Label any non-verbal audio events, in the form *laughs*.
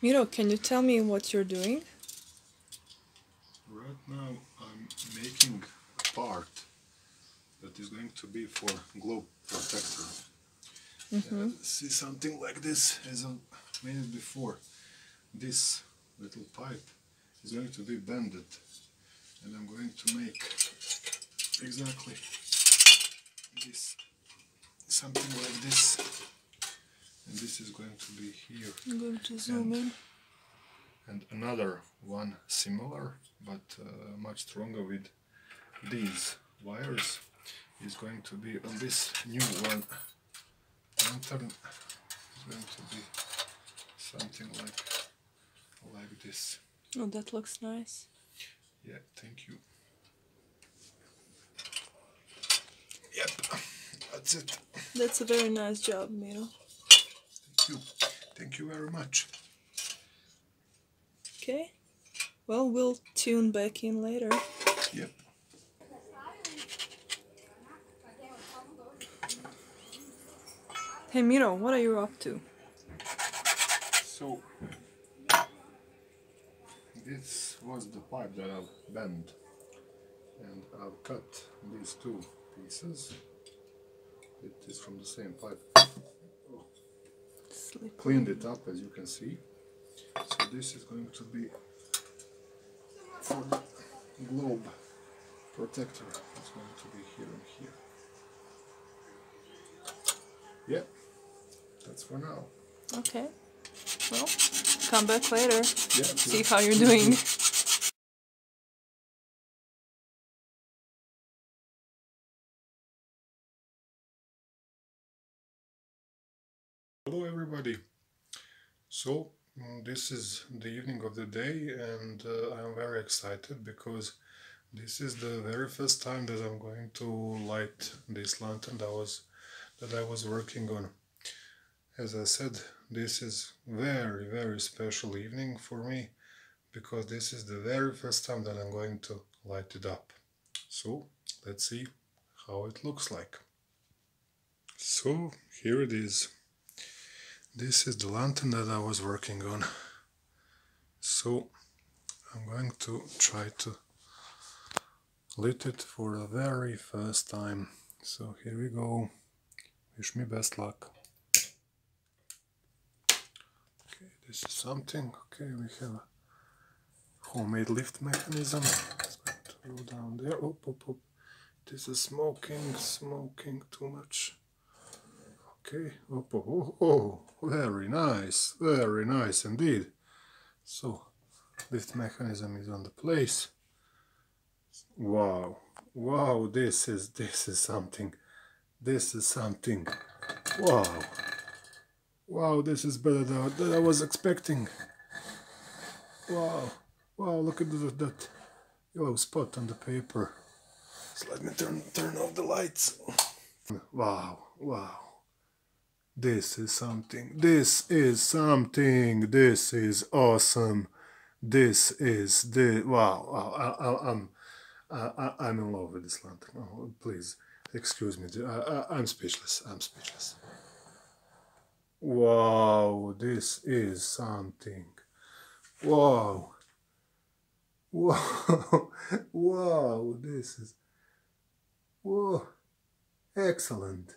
Miro, can you tell me what you're doing? Right now I'm making a part that is going to be for globe protector. Uh, see something like this as I made it before. This little pipe is going to be bended and I'm going to make exactly this something like this. And this is going to be here. I'm going to zoom in. and another one similar but uh, much stronger with these wires. Is going to be on this new one. Lantern is going to be something like like this. Oh, that looks nice. yeah thank you. Yep that's it That's a very nice job, Miro. thank you thank you very much Okay. Well, we'll tune back in later. yep Hey, Miro, what are you up to? So this was the pipe that I've bent and I've cut these two pieces. It is from the same pipe. Slip. Cleaned it up as you can see. So this is going to be for the globe protector. It's going to be here and here. Yeah, that's for now. Okay. Well, come back later. Yeah, See how you're doing. *laughs* Hello everybody. So mm, this is the evening of the day and uh, I'm very excited because this is the very first time that I'm going to light this lantern that was that I was working on. As I said, this is very very special evening for me because this is the very first time that I'm going to light it up. So let's see how it looks like. So here it is. This is the lantern that I was working on. So I'm going to try to lit it for the very first time. So here we go. Wish me best luck. Okay, this is something. Okay, we have a homemade lift mechanism. It's going to go down there. Oh, oh, oh. This is smoking, smoking too much. Okay, oh, oh, oh, very nice, very nice indeed. So, lift mechanism is on the place. Wow, wow, this is, this is something. This is something. Wow. Wow, this is better than, than I was expecting. Wow, wow, look at the, that yellow spot on the paper. So let me turn, turn off the lights. Wow, wow. This is something. This is something. This is awesome. This is the wow. wow I, I, I'm I, I, I'm in love with this lantern. Oh, please excuse me. I, I, I'm speechless. I'm speechless. Wow, this is something. Wow. Wow. *laughs* wow, this is. Whoa. Excellent.